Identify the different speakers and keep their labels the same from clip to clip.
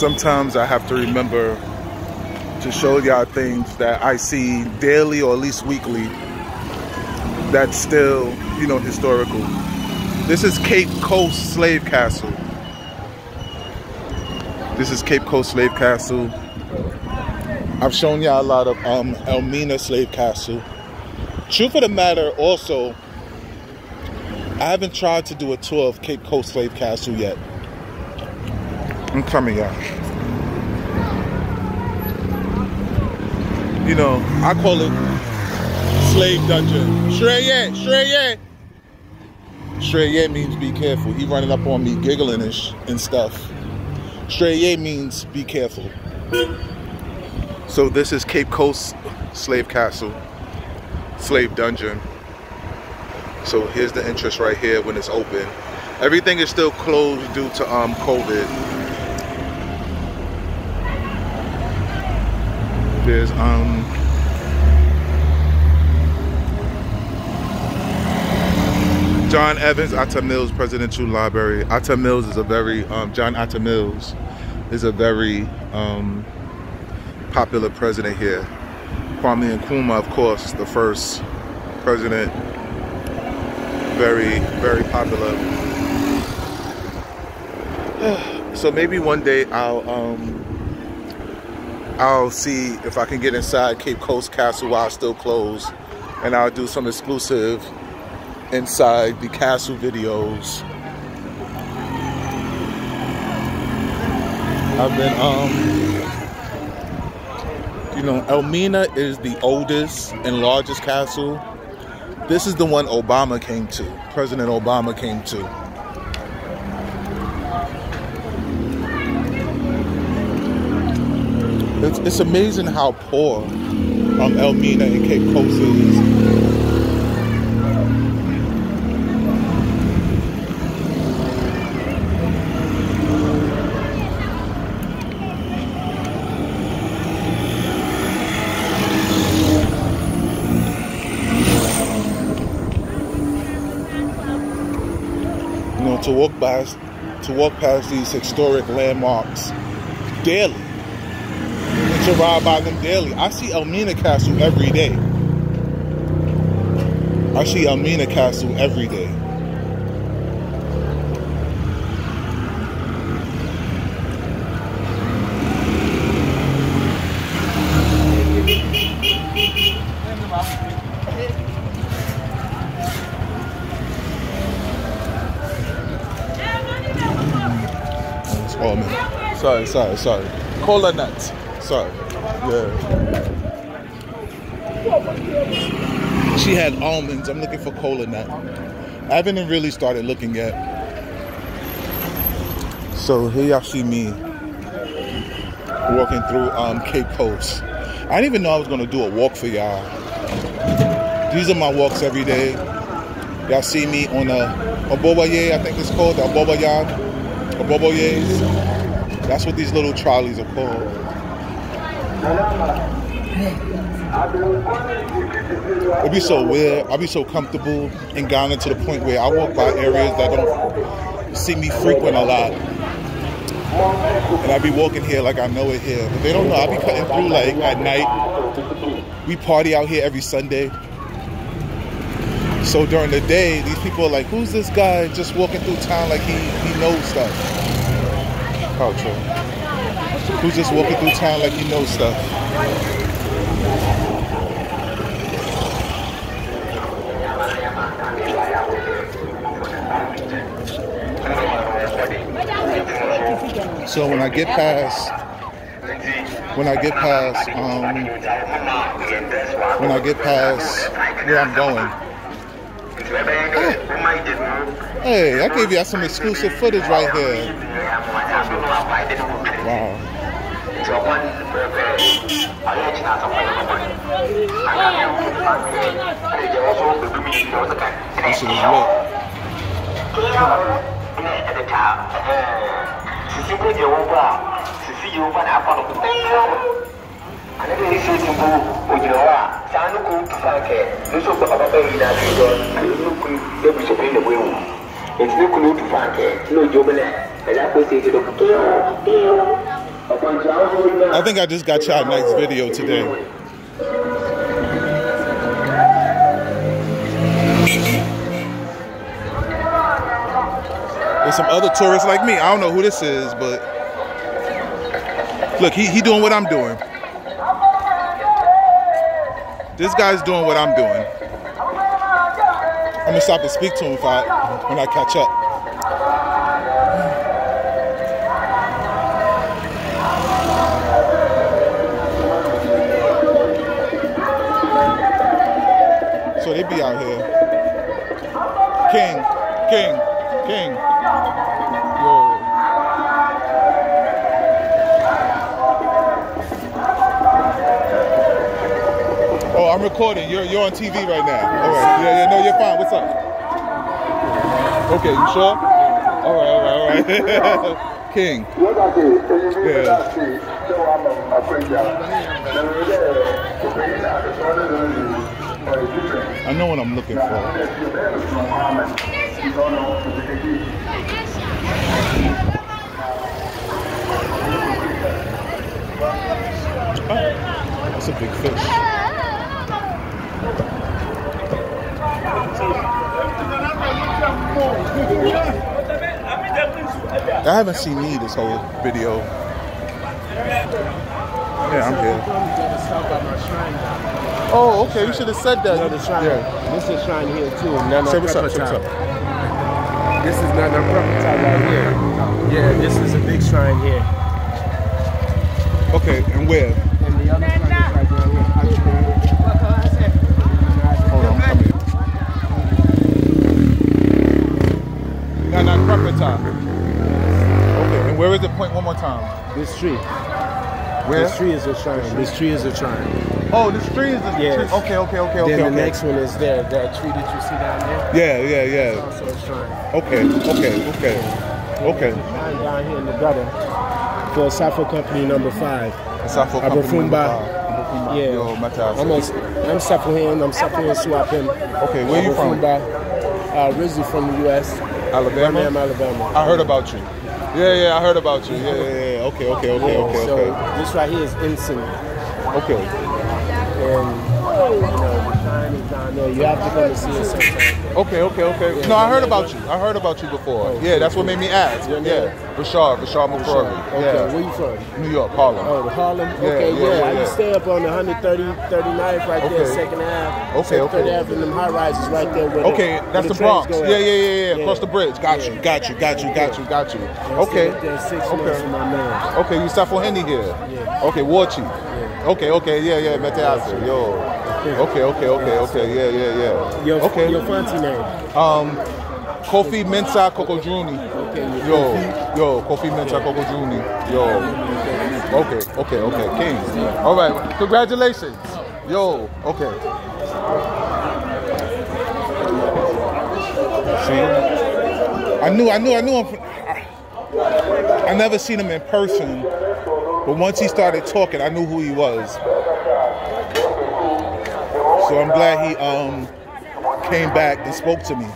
Speaker 1: sometimes I have to remember to show y'all things that I see daily or at least weekly that's still, you know, historical. This is Cape Coast Slave Castle. This is Cape Coast Slave Castle. I've shown y'all a lot of um, Elmina Slave Castle. Truth of the matter, also, I haven't tried to do a tour of Cape Coast Slave Castle yet. I'm coming, y'all. You know, I call it slave dungeon. Shreye, Shreye. Shreye means be careful. He running up on me giggling and, and stuff. Shreye means be careful. So this is Cape Coast Slave Castle, Slave Dungeon. So here's the entrance right here when it's open. Everything is still closed due to um, COVID. Um John Evans, Atta Mills Presidential Library. Atta Mills is a very um, John Atta Mills is a very um, popular president here. Kwame Nkrumah, of course, the first president very, very popular. so maybe one day I'll um, I'll see if I can get inside Cape Coast Castle while it's still closed, and I'll do some exclusive inside the castle videos. I've been um you know Elmina is the oldest and largest castle this is the one Obama came to, President Obama came to. It's, it's amazing how poor um, Elmina and Cape Coast is. to walk by to walk past these historic landmarks daily. Ride by them daily. I see Elmina Castle every day. I see Elmina Castle every day. Sorry, sorry, sorry. Cola nuts. Sorry. Yeah. She had almonds. I'm looking for cola nut. I haven't really started looking yet. So here y'all see me walking through um, Cape Coast. I didn't even know I was gonna do a walk for y'all. These are my walks every day. Y'all see me on a, bobaye, I think it's called, a bobayad, a boboyes. That's what these little trolleys are called. It'd be so weird. I'd be so comfortable in Ghana to the point where I walk by areas that don't see me frequent a lot. And I'd be walking here like I know it here. But they don't know. I'd be cutting through like at night. We party out here every Sunday. So during the day, these people are like, who's this guy just walking through town like he, he knows stuff? culture. Who's just walking through town like he knows stuff. So when I get past, when I get past, um, when I get past where I'm going, hey, I gave you some exclusive footage right here. Wow. your money is very
Speaker 2: very
Speaker 3: ayé jìnnà àtàwọn ẹ̀rọ mọ́ni àgbàdo ẹ̀rọ jẹ́ wọ́n fún gbogbo mi ìlú ọ̀sẹ̀ kan
Speaker 1: ẹ̀ ẹ̀ yọ.
Speaker 3: ẹ̀ ẹ̀ ẹ̀ ta
Speaker 1: sisi bó jẹ wọ́n bá sisi yìí wọ́n bá náà kọ́ ọ̀nà pẹ́ẹ́rẹ́ ale de ese ti bo ogyina hɔ a saa no ko tufa kɛ ne nso gba papa yi na ne dɔ ale ne kunu ebi so pe ne bo ewu eti ne kunu tufa kɛ ne ogyina hɔ bɛ na ɛda ko se ti do pɛɛrɛ pɛɛrɛ. I think I just got y'all nice video today. There's some other tourists like me. I don't know who this is, but look, he, he doing what I'm doing. This guy's doing what I'm doing. I'm gonna stop and speak to him if I when I catch up. Be out here. King, King, King. Yo. Oh, I'm recording. You're you're on TV right now. All right. Yeah, yeah. No, you're fine. What's up? Okay, you sure? All right, all right, all right. King. I know what I'm looking for. That's a big fish. I haven't seen me this whole video. Yeah, I'm here. Oh, okay. You should have said that.
Speaker 4: Another shrine.
Speaker 1: Yeah.
Speaker 4: This is shrine here too. Nana
Speaker 1: Say what's up. What's up.
Speaker 4: This is Nana Prapata right here. Yeah, this is a big shrine here.
Speaker 1: Okay, and where?
Speaker 4: And the other shrine is right down here.
Speaker 1: Hold on, I'm coming. Nah, nah, proper time. Okay, and where is it? Point one more time.
Speaker 4: This tree.
Speaker 1: Where?
Speaker 4: This tree is a shrine. This tree is a shrine.
Speaker 1: Oh, this tree is the
Speaker 4: Yes.
Speaker 1: tree. Okay, okay, okay, okay.
Speaker 4: then the
Speaker 1: okay.
Speaker 4: next one is there. That tree that you see down there.
Speaker 1: Yeah, yeah, yeah.
Speaker 4: Also a shrine.
Speaker 1: Okay, okay, okay, okay.
Speaker 4: Shrine down here in the gutter for Safo Company number five. Abafumba.
Speaker 1: Company number five.
Speaker 4: Yeah.
Speaker 1: Yo, Matas.
Speaker 4: I'm, a, I'm Safohin. I'm Safohin Swapin.
Speaker 1: Okay, where you from?
Speaker 4: Uh, originally from the U.S.
Speaker 1: Alabama?
Speaker 4: Birmingham, Alabama.
Speaker 1: I heard about you. Yeah, yeah, I heard about you. Yeah, yeah, yeah. Okay, okay, okay, okay,
Speaker 4: so
Speaker 1: okay.
Speaker 4: this right here is Ensign.
Speaker 1: Okay.
Speaker 4: And, you know, the sign is down there. You have to come and see it sometime.
Speaker 1: Okay, okay, okay. No, I heard about you. I heard about you before. Oh, yeah, that's what made me ask. Yeah, Rashad, Rashad McCrorey.
Speaker 4: Okay,
Speaker 1: Yeah,
Speaker 4: where you from?
Speaker 1: New York, Harlem.
Speaker 4: Oh, Harlem?
Speaker 1: Yeah,
Speaker 4: okay,
Speaker 1: yeah,
Speaker 4: yeah.
Speaker 1: yeah,
Speaker 4: I used to stay up on the 130, 39th right there, second half.
Speaker 1: Okay, okay.
Speaker 4: Third Ave and them high rises right there. Where
Speaker 1: Okay,
Speaker 4: the,
Speaker 1: that's the,
Speaker 4: trains
Speaker 1: Bronx. Yeah, yeah, yeah, yeah, Across the bridge. Got you, got you, got you, got you, got you. Okay. Okay.
Speaker 4: from my man.
Speaker 1: Okay, you Safo Henny here.
Speaker 4: Yeah.
Speaker 1: Okay, War Chief. Okay, okay, yeah, yeah, Mete Yo. Okay, okay, okay, okay, yeah, yeah, yeah.
Speaker 4: Your,
Speaker 1: Okay.
Speaker 4: your fancy name.
Speaker 1: Um, Kofi Mensa Coco Juni.
Speaker 4: Okay,
Speaker 1: Yo, yo, Kofi Mensa Coco Juni. Yo. Okay, okay, okay, King. All right, congratulations. Yo, okay. See, I knew, I knew, I knew I, I never seen him in person, but once he started talking, I knew who he was. So I'm glad he um came back and spoke to me.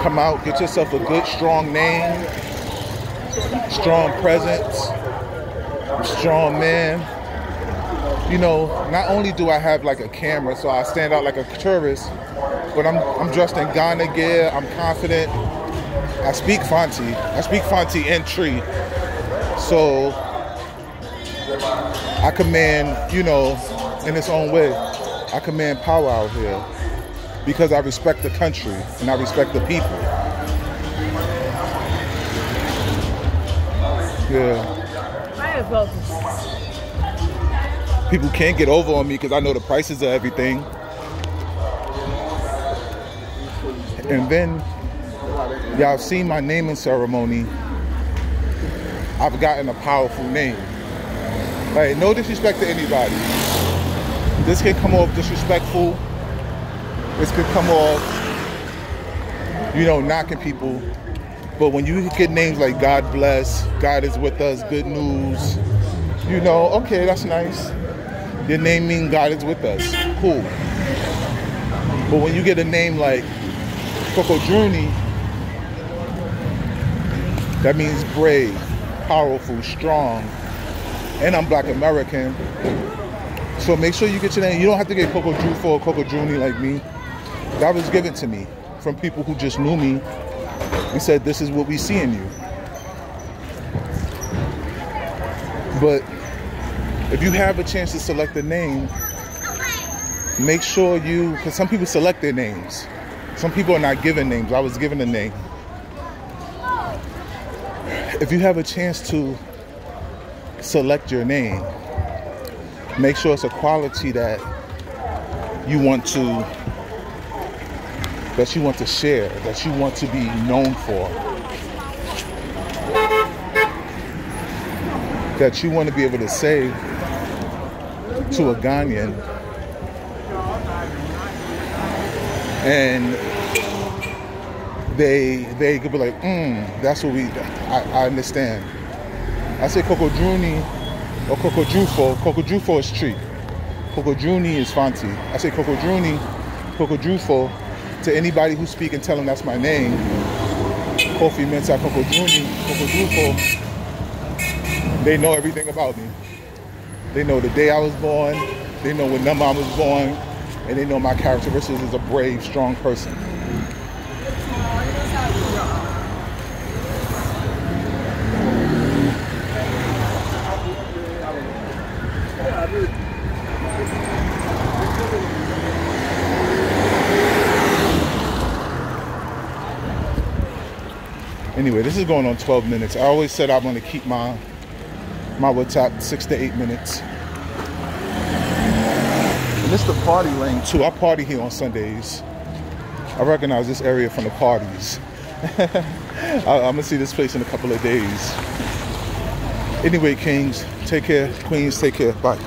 Speaker 1: Come out, get yourself a good, strong name, strong presence, strong man. You know, not only do I have like a camera, so I stand out like a tourist, but I'm I'm dressed in Ghana gear. I'm confident. I speak Fanti. I speak Fanti and Twi. So I command, you know, in its own way, I command power out here because I respect the country and I respect the people. Yeah. People can't get over on me because I know the prices of everything. And then y'all seen my naming ceremony. I've gotten a powerful name. Like, no disrespect to anybody. This can come off disrespectful. This could come off, you know, knocking people. But when you get names like God bless, God is with us, good news, you know, okay, that's nice. Your name means God is with us. Cool. But when you get a name like Coco Juni, that means brave, powerful, strong. And I'm black American. So make sure you get your name. You don't have to get Coco Jufo or Coco Juni like me. That was given to me from people who just knew me and said, This is what we see in you. But if you have a chance to select a name, make sure you, because some people select their names. Some people are not given names. I was given a name. If you have a chance to select your name, make sure it's a quality that you want to that you want to share, that you want to be known for. That you want to be able to say to a Ghanaian and they they could be like, mm, that's what we I, I understand. I say Coco Juni or Coco Jufo. Coco Jufo is Twi. Coco Juni is Fanti. I say Coco Juni, Coco Jufo to anybody who speak and tell them that's my name. Kofi Juni, Coco Jufo. They know everything about me. They know the day I was born. They know when number I was born. And they know my characteristics as a brave, strong person. Anyway, this is going on 12 minutes. I always said I'm going to keep my my WhatsApp six to eight minutes. And this is the party lane too. I party here on Sundays. I recognize this area from the parties. I'm gonna see this place in a couple of days. Anyway, Kings, take care. Queens, take care. Bye.